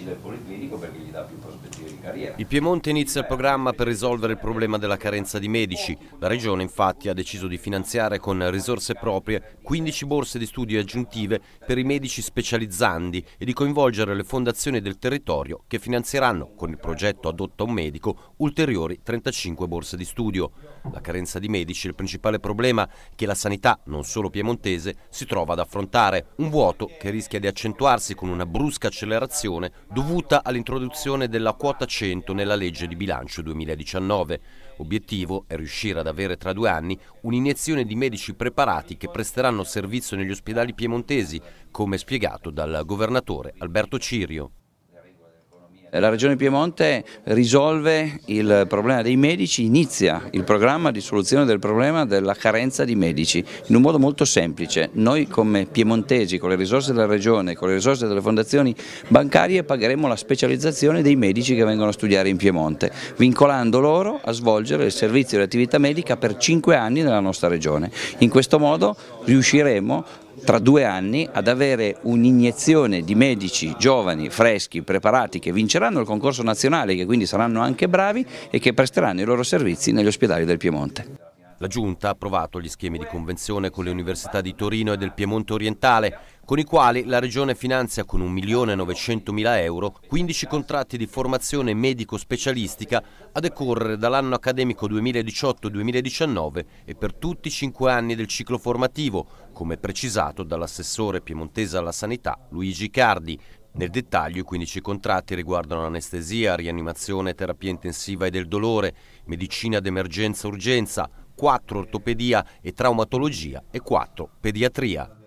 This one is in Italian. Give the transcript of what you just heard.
medici del Policlinico perché gli dà più prospettive di carriera. Il Piemonte inizia il programma per risolvere il problema della carenza di medici. La Regione infatti ha deciso di finanziare con risorse proprie 15 borse di studio aggiuntive per i medici specializzandi e di coinvolgere le fondazioni del territorio che finanzieranno con il progetto Adotta un medico ulteriori 35 borse di studio. La carenza di medici è il principale problema che la sanità, non solo piemontese, si trova ad affrontare. Un vuoto che rischia di accentuarsi con una brusca accelerazione dovuta all'introduzione della quota 100 nella legge di bilancio 2019. Obiettivo è riuscire ad avere tra due anni un'iniezione di medici preparati che presteranno servizio negli ospedali piemontesi, come spiegato dal governatore Alberto Cirio. La Regione Piemonte risolve il problema dei medici, inizia il programma di soluzione del problema della carenza di medici in un modo molto semplice. Noi come piemontesi, con le risorse della Regione, con le risorse delle fondazioni bancarie, pagheremo la specializzazione dei medici che vengono a studiare in Piemonte, vincolando loro a svolgere il servizio di attività medica per cinque anni nella nostra Regione. In questo modo riusciremo tra due anni ad avere un'iniezione di medici giovani, freschi, preparati che vinceranno il concorso nazionale, che quindi saranno anche bravi e che presteranno i loro servizi negli ospedali del Piemonte. La Giunta ha approvato gli schemi di convenzione con le università di Torino e del Piemonte orientale, con i quali la Regione finanzia con 1.900.000 euro 15 contratti di formazione medico-specialistica a decorrere dall'anno accademico 2018-2019 e per tutti i cinque anni del ciclo formativo, come precisato dall'assessore piemontese alla sanità Luigi Cardi, nel dettaglio i 15 contratti riguardano anestesia, rianimazione, terapia intensiva e del dolore, medicina d'emergenza-urgenza, 4 ortopedia e traumatologia e 4 pediatria.